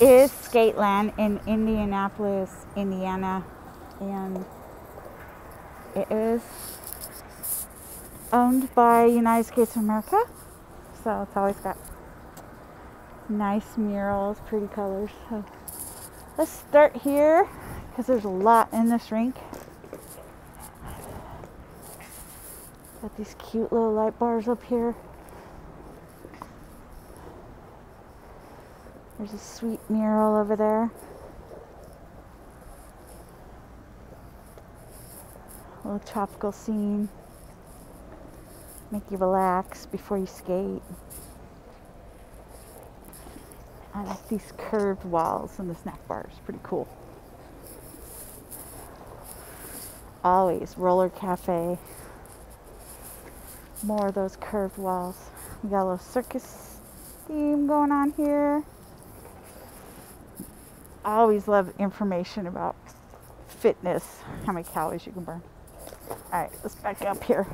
is Skateland in Indianapolis, Indiana, and it is owned by United Skates of America. So it's always got nice murals, pretty colors. So let's start here because there's a lot in this rink. Got these cute little light bars up here. There's a sweet mural over there. A little tropical scene. Make you relax before you skate. I like these curved walls and the snack bars. Pretty cool. Always roller cafe. More of those curved walls. We got a little circus theme going on here. I always love information about fitness, how many calories you can burn. All right, let's back up here.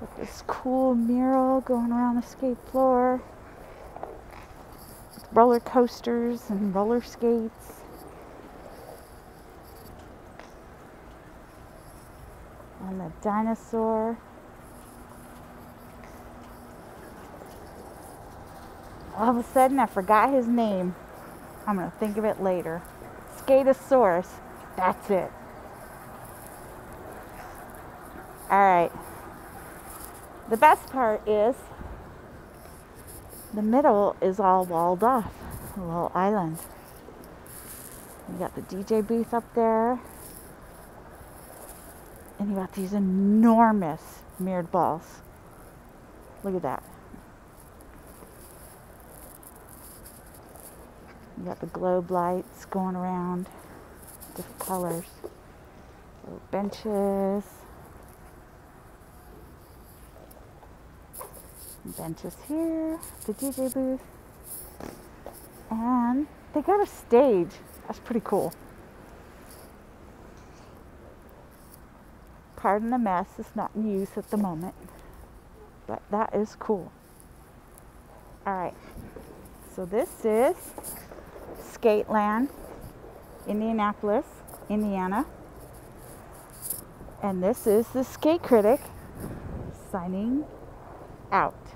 With this cool mural going around the skate floor. With roller coasters and roller skates. And the dinosaur. All of a sudden, I forgot his name. I'm going to think of it later. Skatosaurus. That's it. All right. The best part is the middle is all walled off, a little island. You got the DJ booth up there. And you got these enormous mirrored balls. Look at that. You got the globe lights going around, different colors. Little benches. Benches here, the DJ booth. And they got a stage. That's pretty cool. Pardon the mess, it's not in use at the moment. But that is cool. Alright. So this is Skateland, Indianapolis, Indiana. And this is the Skate Critic signing out.